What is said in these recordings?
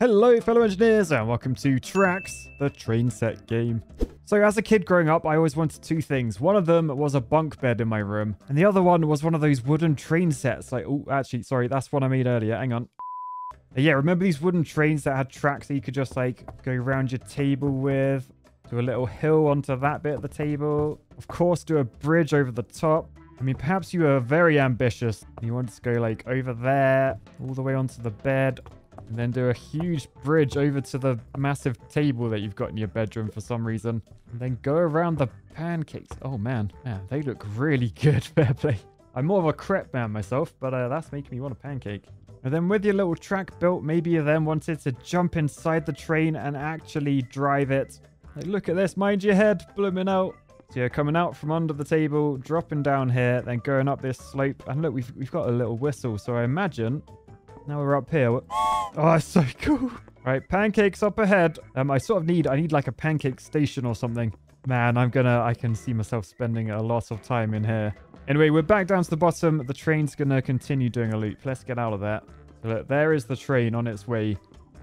Hello, fellow engineers, and welcome to Tracks, the train set game. So, as a kid growing up, I always wanted two things. One of them was a bunk bed in my room, and the other one was one of those wooden train sets. Like, oh, actually, sorry, that's one I made earlier. Hang on. Yeah, remember these wooden trains that had tracks that you could just like go around your table with? Do a little hill onto that bit of the table. Of course, do a bridge over the top. I mean, perhaps you were very ambitious. You wanted to go like over there, all the way onto the bed, and then do a huge bridge over to the massive table that you've got in your bedroom for some reason. And then go around the pancakes. Oh man, man, they look really good, fair play. I'm more of a crepe man myself, but uh, that's making me want a pancake. And then with your little track built, maybe you then wanted to jump inside the train and actually drive it. Like, look at this, mind your head, blooming out. So you're coming out from under the table, dropping down here, then going up this slope. And look, we've, we've got a little whistle. So I imagine now we're up here. Oh, it's so cool. Right, pancakes up ahead. Um, I sort of need, I need like a pancake station or something. Man, I'm gonna, I can see myself spending a lot of time in here. Anyway, we're back down to the bottom. The train's gonna continue doing a loop. Let's get out of that. So look, there is the train on its way.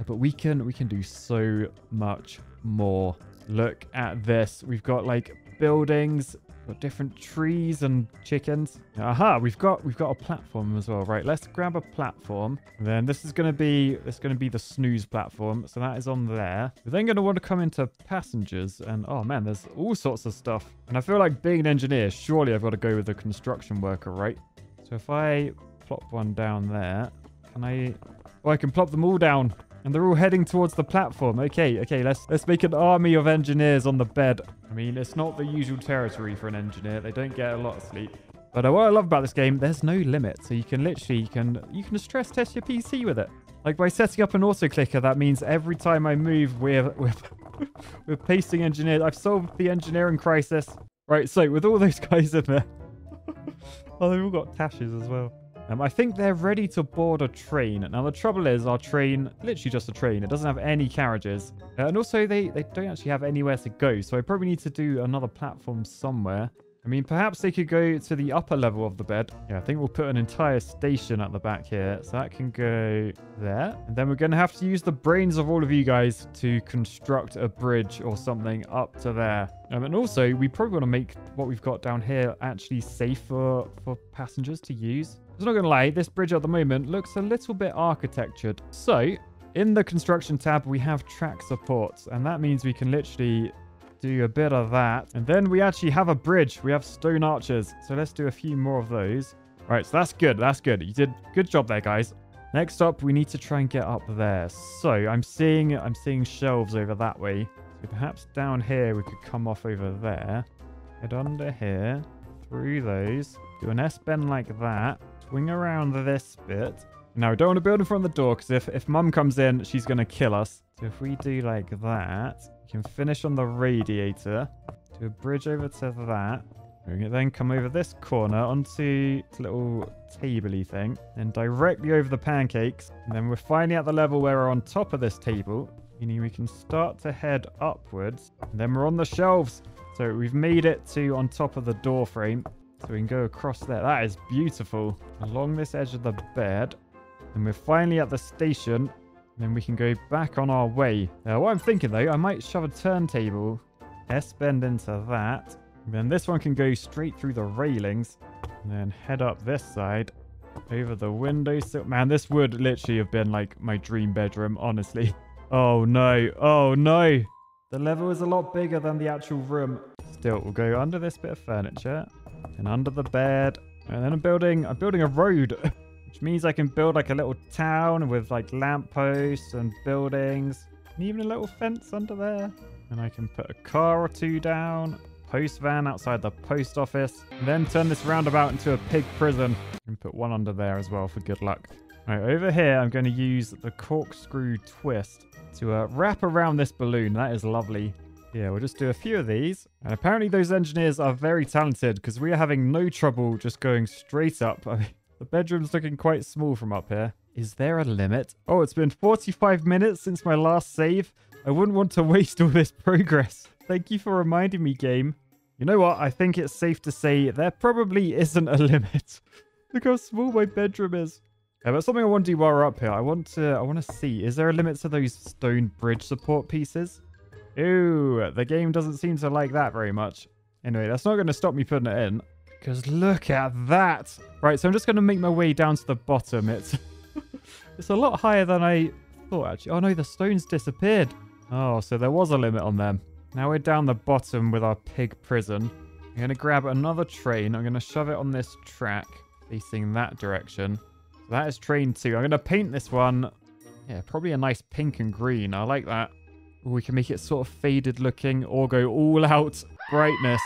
But we can, we can do so much more. Look at this. We've got like buildings, got different trees and chickens. Aha, we've got we've got a platform as well. Right, let's grab a platform. And then this is gonna be is gonna be the snooze platform. So that is on there. We're then gonna want to come into passengers and oh man, there's all sorts of stuff. And I feel like being an engineer, surely I've got to go with the construction worker, right? So if I plop one down there, can I Oh I can plop them all down. And they're all heading towards the platform. Okay, okay, let's let's make an army of engineers on the bed. I mean, it's not the usual territory for an engineer. They don't get a lot of sleep. But uh, what I love about this game, there's no limit. So you can literally you can you can stress test your PC with it. Like by setting up an auto clicker, that means every time I move, we're we're, we're pasting engineers. I've solved the engineering crisis. Right, so with all those guys in there. oh, they've all got tashes as well. Um, I think they're ready to board a train. Now, the trouble is our train, literally just a train. It doesn't have any carriages. Uh, and also, they, they don't actually have anywhere to go. So I probably need to do another platform somewhere. I mean, perhaps they could go to the upper level of the bed. Yeah, I think we'll put an entire station at the back here. So that can go there. And then we're going to have to use the brains of all of you guys to construct a bridge or something up to there. Um, and also, we probably want to make what we've got down here actually safe for, passengers to use. I'm not going to lie, this bridge at the moment looks a little bit architectured. So, in the construction tab, we have track supports, and that means we can literally do a bit of that. And then we actually have a bridge. We have stone arches. So let's do a few more of those. All right, so that's good. That's good. You did good job there, guys. Next up, we need to try and get up there. So I'm seeing I'm seeing shelves over that way. So perhaps down here we could come off over there. Head under here. Through those. Do an S-bend like that. Swing around this bit. Now, we don't want to build in front of the door because if, if mum comes in, she's going to kill us. So if we do like that, we can finish on the radiator. Do a bridge over to that. We can then come over this corner onto this little tabley thing. Then directly over the pancakes. And then we're finally at the level where we're on top of this table. Meaning we can start to head upwards. And then we're on the shelves. So we've made it to on top of the door frame. So we can go across there. That is beautiful. Along this edge of the bed. And we're finally at the station. Then we can go back on our way. Uh, what I'm thinking though, I might shove a turntable, S-bend into that. Then this one can go straight through the railings. And then head up this side. Over the windowsill. Man, this would literally have been like my dream bedroom, honestly. Oh no. Oh no. The level is a lot bigger than the actual room. Still, we'll go under this bit of furniture. And under the bed. And then I'm building, I'm building a road. Which means I can build like a little town with like lampposts and buildings. And even a little fence under there. And I can put a car or two down. Post van outside the post office. Then turn this roundabout into a pig prison. And put one under there as well for good luck. Right, over here I'm going to use the corkscrew twist to uh, wrap around this balloon. That is lovely. Yeah, we'll just do a few of these. And apparently those engineers are very talented because we are having no trouble just going straight up. I mean, the bedroom's looking quite small from up here. Is there a limit? Oh, it's been 45 minutes since my last save. I wouldn't want to waste all this progress. Thank you for reminding me, game. You know what? I think it's safe to say there probably isn't a limit. Look how small my bedroom is. Yeah, but something I want to do while we're up here, I want to I want to see, is there a limit to those stone bridge support pieces? Ooh, the game doesn't seem to like that very much. Anyway, that's not going to stop me putting it in. Because look at that. Right, so I'm just going to make my way down to the bottom. It's it's a lot higher than I thought, actually. Oh, no, the stones disappeared. Oh, so there was a limit on them. Now we're down the bottom with our pig prison. I'm going to grab another train. I'm going to shove it on this track facing that direction. So that is train two. I'm going to paint this one. Yeah, probably a nice pink and green. I like that. Ooh, we can make it sort of faded looking or go all out brightness.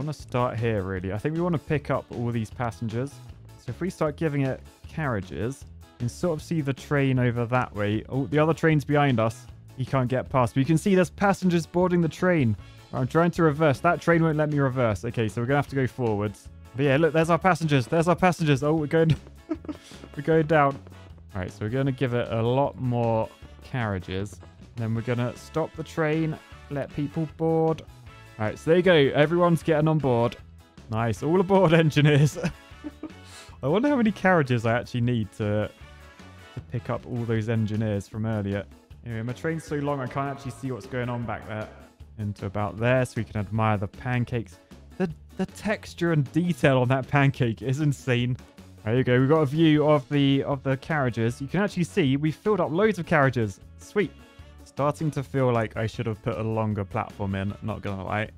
Want to start here, really. I think we want to pick up all these passengers. So if we start giving it carriages, you can sort of see the train over that way. Oh, the other train's behind us. He can't get past. But you can see there's passengers boarding the train. I'm trying to reverse. That train won't let me reverse. Okay, so we're going to have to go forwards. But yeah, look, there's our passengers. There's our passengers. Oh, we're going... we're going down. All right, so we're going to give it a lot more carriages. Then we're going to stop the train, let people board. All right, so there you go. Everyone's getting on board. Nice. All aboard, engineers. I wonder how many carriages I actually need to, to pick up all those engineers from earlier. Anyway, my train's so long I can't actually see what's going on back there. Into about there so we can admire the pancakes. The, the texture and detail on that pancake is insane. There you go. We've got a view of the of the carriages. You can actually see we filled up loads of carriages. Sweet. Starting to feel like I should have put a longer platform in, not gonna lie.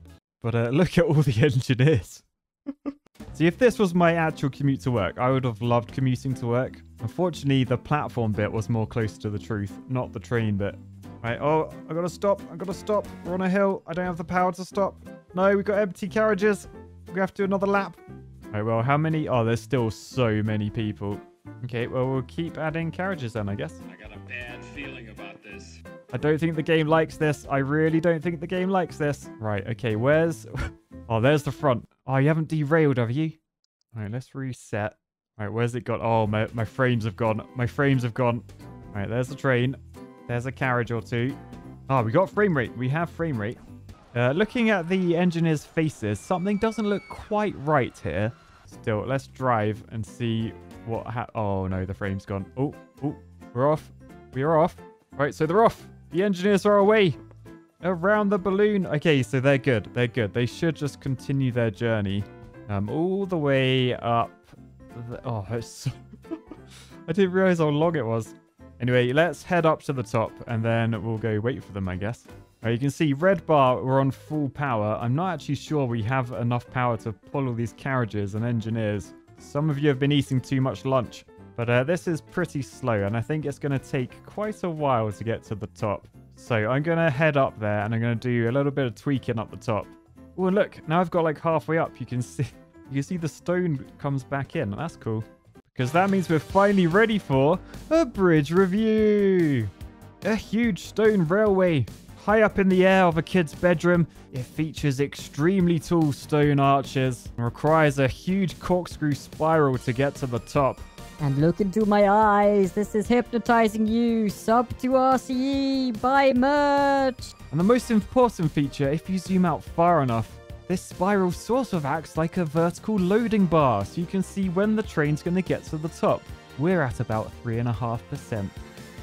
But uh, look at all the engineers. See, if this was my actual commute to work, I would have loved commuting to work. Unfortunately, the platform bit was more close to the truth, not the train bit. Right, oh, I gotta stop, I gotta stop. We're on a hill, I don't have the power to stop. No, we've got empty carriages. We have to do another lap. Right, well, how many? Oh, there's still so many people. Okay, well, we'll keep adding carriages then, I guess. I got a bad feeling about this. I don't think the game likes this. I really don't think the game likes this. Right, okay, where's... oh, there's the front. Oh, you haven't derailed, have you? All right, let's reset. All right, where's it gone? Oh, my, my frames have gone. My frames have gone. All right, there's the train. There's a carriage or two. Oh, we got frame rate. We have frame rate. Uh, looking at the engineers' faces, something doesn't look quite right here. Still, let's drive and see what ha- Oh, no, the frame's gone. Oh, oh, we're off. We are off. Right, so they're off. The engineers are away. Around the balloon. Okay, so they're good. They're good. They should just continue their journey um, all the way up. The, oh, I didn't realize how long it was. Anyway, let's head up to the top and then we'll go wait for them, I guess. Right, you can see red bar, we're on full power. I'm not actually sure we have enough power to pull all these carriages and engineers. Some of you have been eating too much lunch. But uh, this is pretty slow, and I think it's going to take quite a while to get to the top. So I'm going to head up there, and I'm going to do a little bit of tweaking up the top. Oh, look, now I've got like halfway up. You can see, you can see the stone comes back in. That's cool. Because that means we're finally ready for a bridge review. A huge stone railway high up in the air of a kid's bedroom. It features extremely tall stone arches and requires a huge corkscrew spiral to get to the top. And look into my eyes. This is hypnotizing you. Sub to RCE. Buy merch. And the most important feature, if you zoom out far enough, this spiral sort of acts like a vertical loading bar, so you can see when the train's going to get to the top. We're at about 3.5%.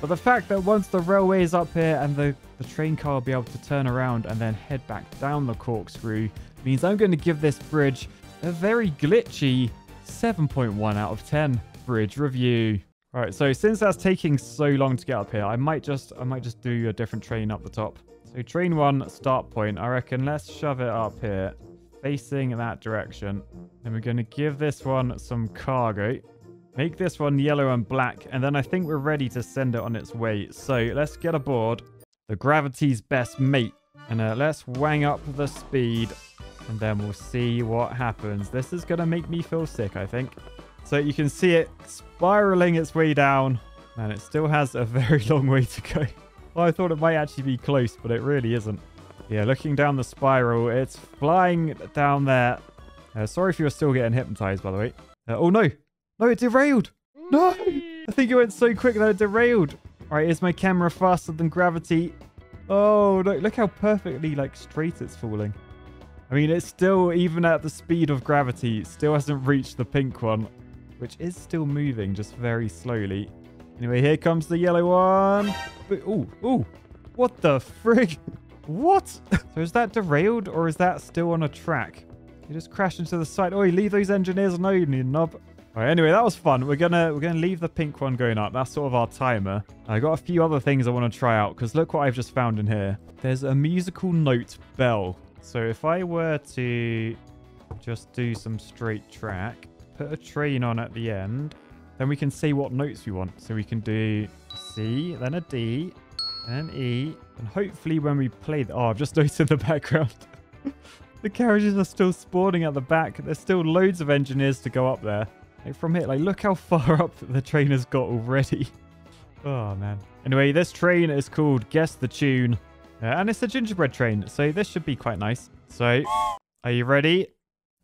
But the fact that once the railway is up here and the, the train car will be able to turn around and then head back down the corkscrew means I'm going to give this bridge a very glitchy 7.1 out of 10 bridge review. All right, so since that's taking so long to get up here, I might just I might just do a different train up the top. So train one start point, I reckon let's shove it up here, facing that direction. Then we're going to give this one some cargo. Make this one yellow and black, and then I think we're ready to send it on its way. So let's get aboard the gravity's best mate. And uh, let's wang up the speed, and then we'll see what happens. This is going to make me feel sick, I think. So you can see it spiraling its way down. And it still has a very long way to go. Well, I thought it might actually be close, but it really isn't. Yeah, looking down the spiral, it's flying down there. Uh, sorry if you're still getting hypnotized, by the way. Uh, oh, no. No, it derailed. No! I think it went so quick that it derailed. All right, is my camera faster than gravity? Oh, look, look how perfectly, like, straight it's falling. I mean, it's still, even at the speed of gravity, it still hasn't reached the pink one. Which is still moving, just very slowly. Anyway, here comes the yellow one. Oh, oh, what the frig? What? so is that derailed or is that still on a track? You just crashed into the side. Oh, you leave those engineers alone, you knob. All right, anyway, that was fun. We're gonna we're gonna leave the pink one going up. That's sort of our timer. I got a few other things I want to try out because look what I've just found in here. There's a musical note bell. So if I were to just do some straight track, put a train on at the end, then we can see what notes we want. So we can do C, then a D, then E, and hopefully when we play... The, oh, I've just noticed in the background. the carriages are still spawning at the back. There's still loads of engineers to go up there. Like from here, like look how far up the train has got already. oh, man. Anyway, this train is called Guess the Tune. Uh, and it's a gingerbread train, so this should be quite nice. So, are you ready?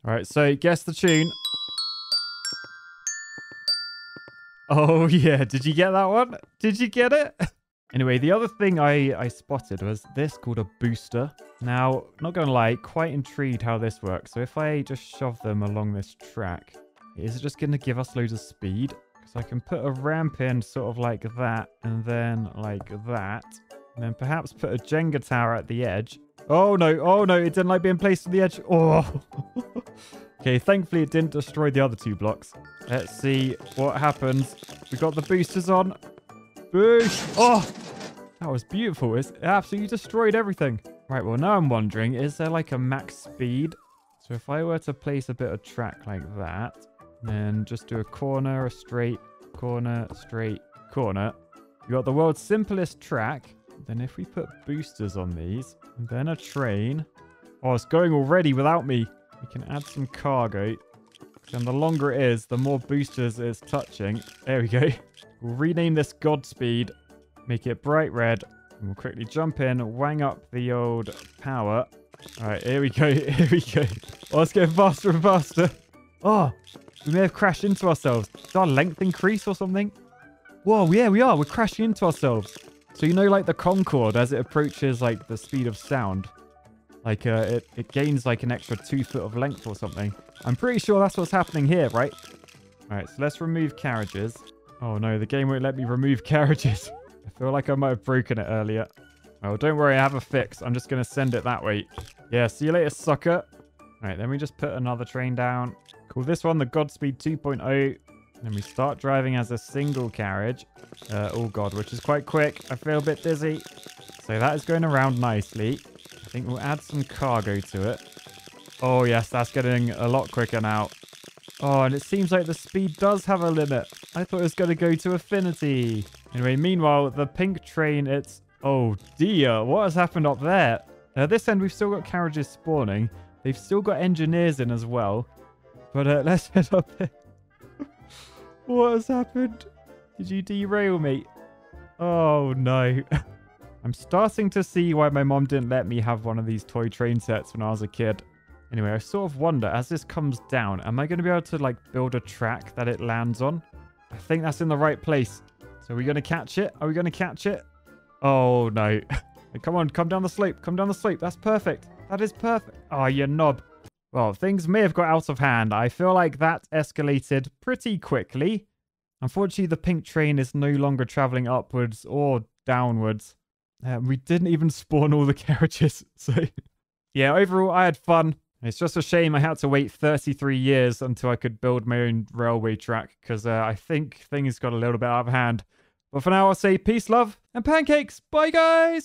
All right, so guess the tune. Oh, yeah. Did you get that one? Did you get it? anyway, the other thing I, I spotted was this called a booster. Now, not going to lie, quite intrigued how this works. So if I just shove them along this track, is it just going to give us loads of speed? Because I can put a ramp in sort of like that and then like that. And then perhaps put a Jenga tower at the edge. Oh no, oh no, it didn't like being placed on the edge. Oh. okay, thankfully it didn't destroy the other two blocks. Let's see what happens. We got the boosters on. Boost! Oh! That was beautiful. It absolutely destroyed everything. Right, well now I'm wondering, is there like a max speed? So if I were to place a bit of track like that, then just do a corner, a straight, corner, straight, corner. You got the world's simplest track. Then if we put boosters on these, and then a train. Oh, it's going already without me. We can add some cargo. And the longer it is, the more boosters it's touching. There we go. We'll rename this Godspeed. Make it bright red. And we'll quickly jump in, wang up the old power. All right, here we go. Here we go. Oh, let's get faster and faster. Oh, we may have crashed into ourselves. Did our length increase or something? Whoa, yeah, we are. We're crashing into ourselves. So you know like the Concorde, as it approaches like the speed of sound, like uh, it, it gains like an extra two foot of length or something. I'm pretty sure that's what's happening here, right? All right, so let's remove carriages. Oh no, the game won't let me remove carriages. I feel like I might have broken it earlier. Oh, don't worry, I have a fix. I'm just going to send it that way. Yeah, see you later, sucker. All right, then we just put another train down. Call this one the Godspeed 2.0. Then we start driving as a single carriage. Uh, oh god, which is quite quick. I feel a bit dizzy. So that is going around nicely. Think we'll add some cargo to it. Oh yes, that's getting a lot quicker now. Oh, and it seems like the speed does have a limit. I thought it was going to go to infinity. Anyway, meanwhile, the pink train, it's... Oh dear, what has happened up there? At this end, we've still got carriages spawning. They've still got engineers in as well. But uh, let's head up there. What has happened? Did you derail me? Oh no. I'm starting to see why my mom didn't let me have one of these toy train sets when I was a kid. Anyway, I sort of wonder, as this comes down, am I going to be able to like build a track that it lands on? I think that's in the right place. So are we going to catch it? Are we going to catch it? Oh no. come on, come down the slope. Come down the slope. That's perfect. That is perfect. Oh, you knob. Well, things may have got out of hand. I feel like that escalated pretty quickly. Unfortunately, the pink train is no longer traveling upwards or downwards. Um, we didn't even spawn all the carriages. So, yeah, overall, I had fun. It's just a shame I had to wait 33 years until I could build my own railway track because uh, I think things got a little bit out of hand. But for now, I'll say peace, love, and pancakes. Bye, guys!